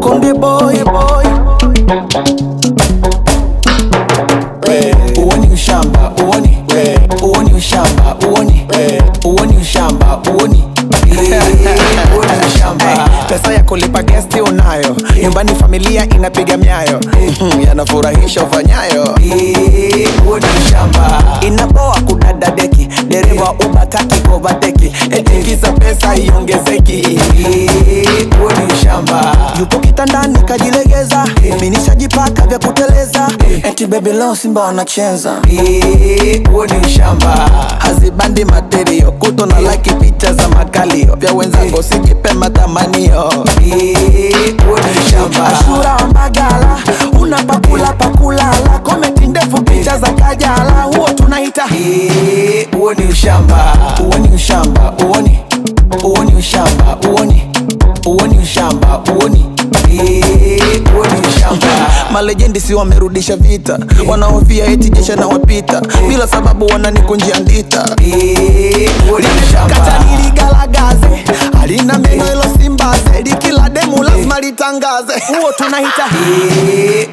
Konde boy boy, uoni ushamba uoni, uoni ushamba uoni, uoni ushamba uoni. Pesa ya kulipa gesti unayo, nyumbani familia inapiga myayo, yanafurahisha ufanyayo. Eti kisa pesa iongezeki. Uoni shamba. Yupo kitandani kajilegeza, minishajipaka vya kuteleza, eti baby leo Simba wanacheza. Uoni shamba. Hazibandi materio, kuto na like picha za makalio, vya wenzango, sijipe matamanio. Uoni shamba. Ashura wa Mbagala, unapakula pakulala, kometi ndefu picha za Kajala, huo tunaita uoni ushamba, uoni ushamba, uoni. Uoni ushamba, uoni. Uoni ushamba, uoni. Uoni ushamba. Malejendi si wamerudisha vita, wanaofia eti jesha na wapita, bila sababu wananikunjia ndita. Kata niligalagaze, alina meno ilo simbaze, likila demu lazima litangaze, huo tunahita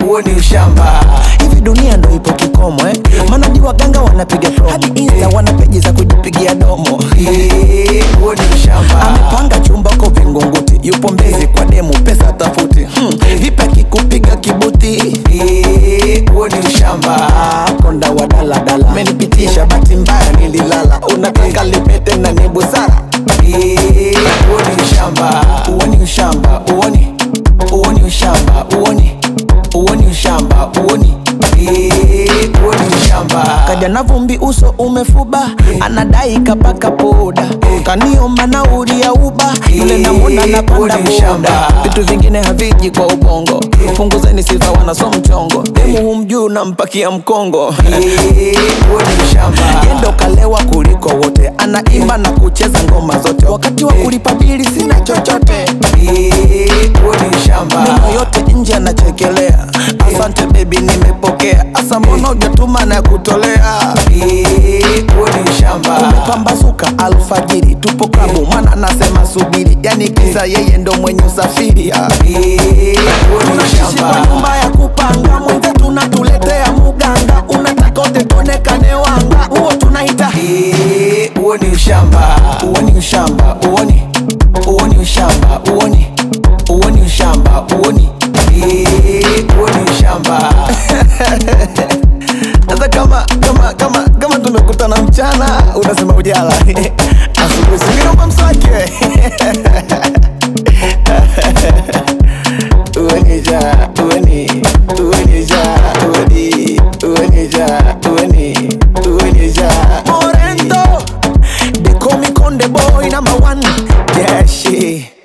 huo ni ushamba. Hivi dunia ndo ipo kikomo eh? Maana ni waganga wanapiga promo, hadi insta wana peji za kujipigia domo. Amepanga chumba ko Vingunguti, yupo Mbezi kwa demu, pesa tafuti. Hmm. Vipi akikupiga kibuti? Huo ni ushamba. Konda wa daladala, menipitisha bati mbaya nililala, unataka lipete na ni busara. Huo ni ushamba, uoni ushamba, uoni uoni ushamba, uoni uoni ushamba, uoni uoni ushamba. Kaja na vumbi, uso umefuba, anadai kapaka poda, kaniomba nauli ya uba, yule na napanda boda. Vitu vingine haviji kwa ubongo, punguzeni sifa, wanaso mchongo, demu humjuu nampakia mkongo. Yendo kalewa kuliko wote, anaimba na kucheza ngoma zote, wakati wa kulipa bili sina chochote. Meno yote nje anachekelea, asante bebi nimepokea. Asa mbona hujatuma na kutolea? Umepambazuka alfajiri, tupo kabu mana nasema subiri, yani kisa yeye ndo mwenye usafiri. Tunaishi kwa nyumba ya kupanga, mwenze tunatuletea muganga, unataka utekonekane wanga, huo tunaita. Huo ni ushamba, huo ni ushamba, uoni. Uoni ushamba, uoni. Uoni ushamba, uoni kama kama tumekutana mchana, unasema ujala asubuhi singinomba mswaki call boy number one. Yeah shit